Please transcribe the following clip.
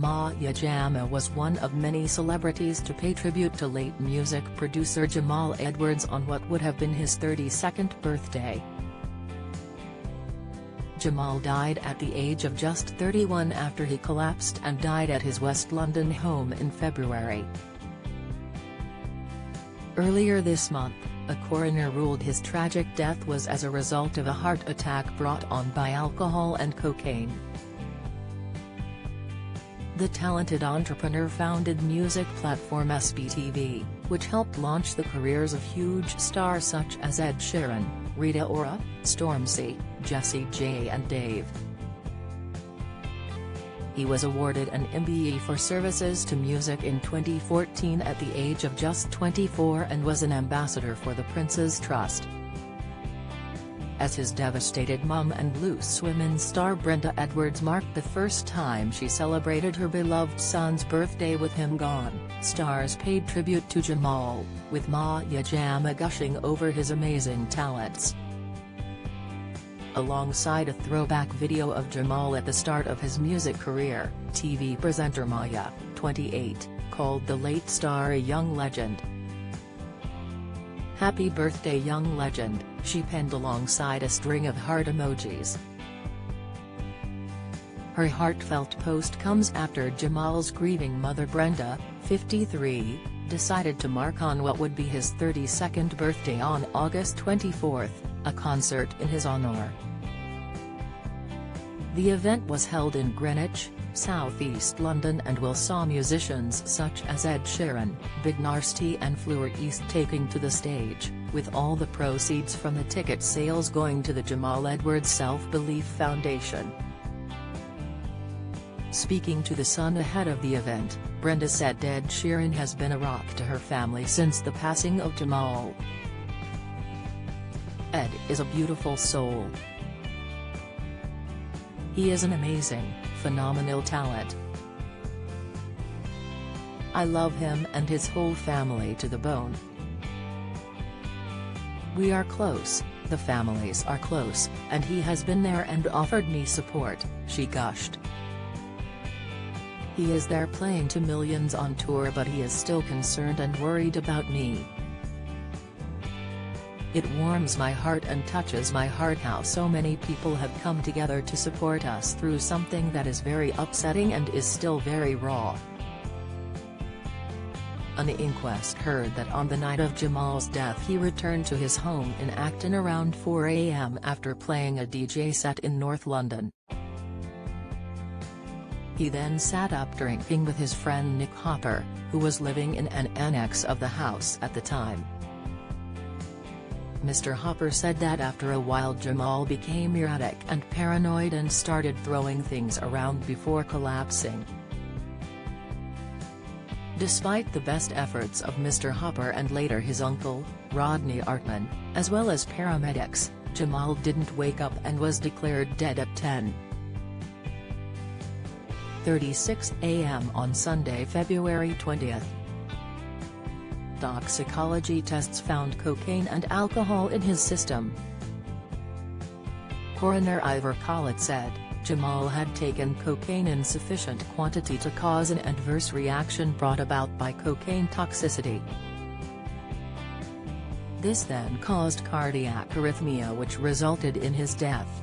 Maya Jama was one of many celebrities to pay tribute to late music producer Jamal Edwards on what would have been his 32nd birthday. Jamal died at the age of just 31 after he collapsed and died at his West London home in February. Earlier this month, a coroner ruled his tragic death was as a result of a heart attack brought on by alcohol and cocaine. The talented entrepreneur founded music platform SBTV, which helped launch the careers of huge stars such as Ed Sheeran, Rita Ora, Stormzy, Jessie J and Dave. He was awarded an MBE for services to music in 2014 at the age of just 24 and was an ambassador for the Prince's Trust. As his devastated mum and loose women star Brenda Edwards marked the first time she celebrated her beloved son's birthday with him gone, stars paid tribute to Jamal, with Maya Jama gushing over his amazing talents alongside a throwback video of Jamal at the start of his music career, TV presenter Maya, 28, called the late star a young legend. Happy birthday young legend, she penned alongside a string of heart emojis. Her heartfelt post comes after Jamal's grieving mother Brenda, 53, decided to mark on what would be his 32nd birthday on August 24, a concert in his honor. The event was held in Greenwich, southeast London and will saw musicians such as Ed Sheeran, Big Narstie and Fleur East taking to the stage, with all the proceeds from the ticket sales going to the Jamal Edwards Self-Belief Foundation. Speaking to The Sun ahead of the event, Brenda said Ed Sheeran has been a rock to her family since the passing of Jamal. Ed is a beautiful soul. He is an amazing, phenomenal talent. I love him and his whole family to the bone. We are close, the families are close, and he has been there and offered me support, she gushed. He is there playing to millions on tour but he is still concerned and worried about me. It warms my heart and touches my heart how so many people have come together to support us through something that is very upsetting and is still very raw. An inquest heard that on the night of Jamal's death he returned to his home in Acton around 4 am after playing a DJ set in North London. He then sat up drinking with his friend Nick Hopper, who was living in an annex of the house at the time. Mr. Hopper said that after a while Jamal became erratic and paranoid and started throwing things around before collapsing. Despite the best efforts of Mr. Hopper and later his uncle, Rodney Artman, as well as paramedics, Jamal didn't wake up and was declared dead at 10. 36 a.m. on Sunday, February 20 toxicology tests found cocaine and alcohol in his system. Coroner Ivor Collett said, Jamal had taken cocaine in sufficient quantity to cause an adverse reaction brought about by cocaine toxicity. This then caused cardiac arrhythmia which resulted in his death.